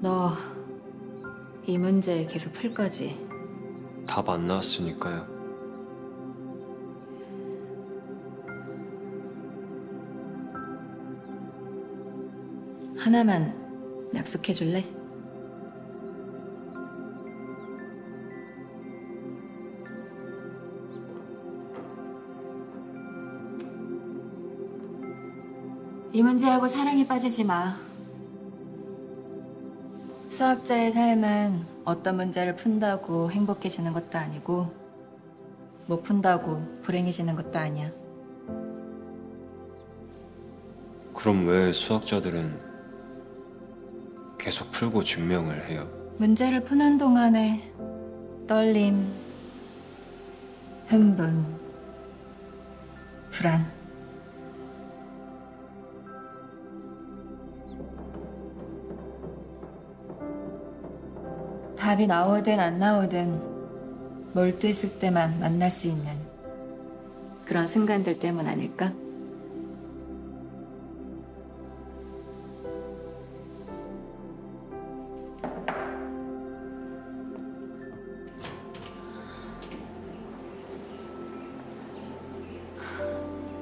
너 이 문제 계속 풀 거지? 답 안 나왔으니까요. 하나만 약속해 줄래? 이 문제하고 사랑에 빠지지 마. 수학자의 삶은 어떤 문제를 푼다고 행복해지는 것도 아니고 못 푼다고 불행해지는 것도 아니야. 그럼 왜 수학자들은 계속 풀고 증명을 해요? 문제를 푸는 동안에 떨림, 흥분, 불안. 답이 나오든 안 나오든 몰두했을 때만 만날 수 있는 그런 순간들 때문 아닐까?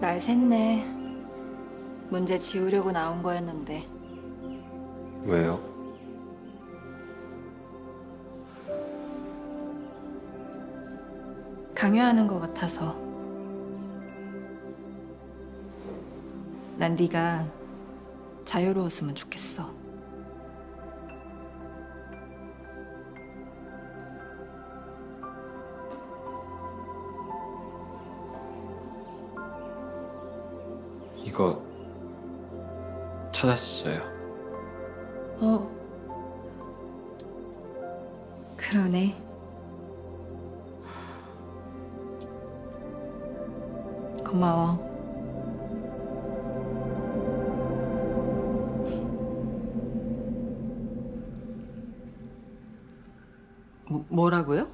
날 샜네. 문제 지우려고 나온 거였는데. 왜요? 강요하는 것 같아서. 난 네가 자유로웠으면 좋겠어. 이거 찾았어요. 어. 그러네. 고마워. 뭐, 뭐라고요?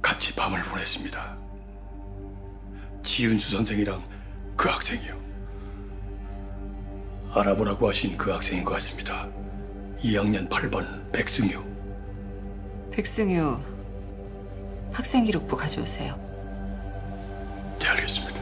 같이 밤을 보냈습니다. 지은수 선생이랑 그 학생이요. 알아보라고 하신 그 학생인 것 같습니다. 2학년 8번 백승유. 백승유 학생 기록부 가져오세요. 네, 알겠습니다.